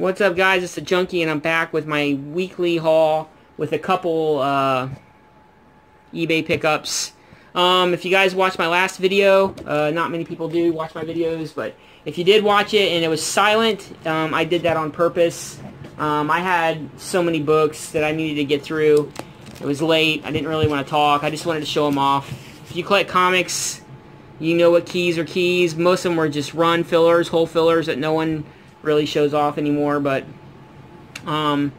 What's up guys, it's the Junkie and I'm back with my weekly haul with a couple uh, eBay pickups. Um, if you guys watched my last video, uh, not many people do watch my videos, but if you did watch it and it was silent, um, I did that on purpose. Um, I had so many books that I needed to get through. It was late, I didn't really want to talk, I just wanted to show them off. If you collect comics, you know what keys are keys. Most of them were just run fillers, hole fillers that no one really shows off anymore, but um,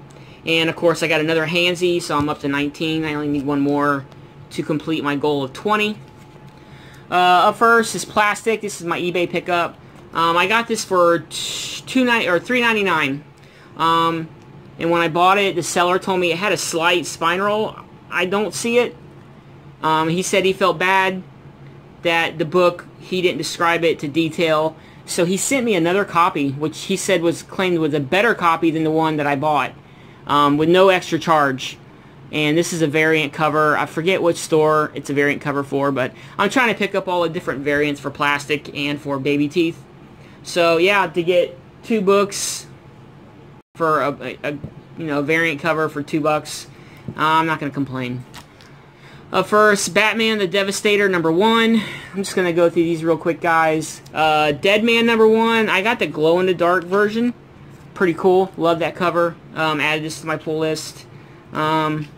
and of course I got another handsy, so I'm up to 19. I only need one more to complete my goal of 20. Uh, up first is plastic. This is my eBay pickup. Um, I got this for two nine or 3.99. Um, and when I bought it, the seller told me it had a slight spine roll. I don't see it. Um, he said he felt bad that the book he didn't describe it to detail. So he sent me another copy, which he said was claimed was a better copy than the one that I bought, um, with no extra charge. And this is a variant cover. I forget which store it's a variant cover for, but I'm trying to pick up all the different variants for plastic and for baby teeth. So yeah, to get two books for a, a, you know variant cover for two bucks, I'm not going to complain. Uh, first, Batman the Devastator number one. I'm just going to go through these real quick, guys. Uh, Deadman number one. I got the glow-in-the-dark version. Pretty cool. Love that cover. Um, added this to my pull list. Um,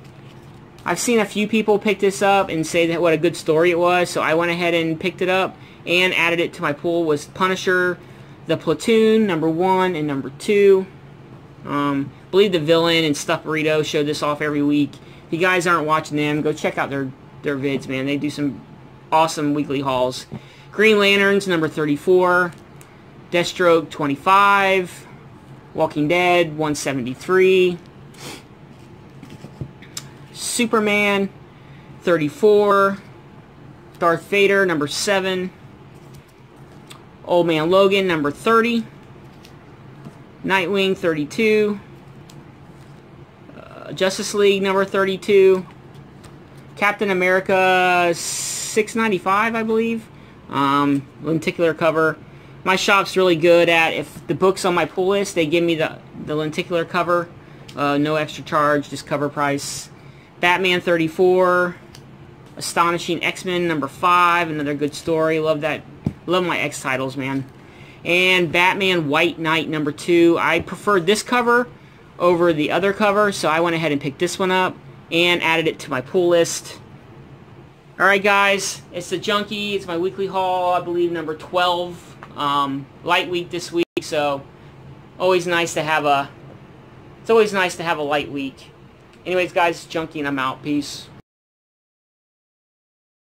I've seen a few people pick this up and say that what a good story it was, so I went ahead and picked it up and added it to my pool was Punisher, the Platoon, number one and number two. Um, believe the villain and Stuff Burrito showed this off every week you guys aren't watching them, go check out their, their vids, man. They do some awesome weekly hauls. Green Lanterns, number 34. Deathstroke, 25. Walking Dead, 173. Superman, 34. Darth Vader, number 7. Old Man Logan, number 30. Nightwing, 32. Justice League number 32. Captain America 695, I believe. Um, lenticular cover. My shop's really good at, if the book's on my pull list, they give me the, the lenticular cover. Uh, no extra charge, just cover price. Batman 34. Astonishing X-Men number 5. Another good story. Love that. Love my X titles, man. And Batman White Knight number 2. I preferred this cover over the other cover, so I went ahead and picked this one up and added it to my pull list. Alright guys, it's the Junkie, it's my weekly haul, I believe number 12, um, light week this week, so always nice to have a, it's always nice to have a light week. Anyways guys, Junkie and I'm out, peace.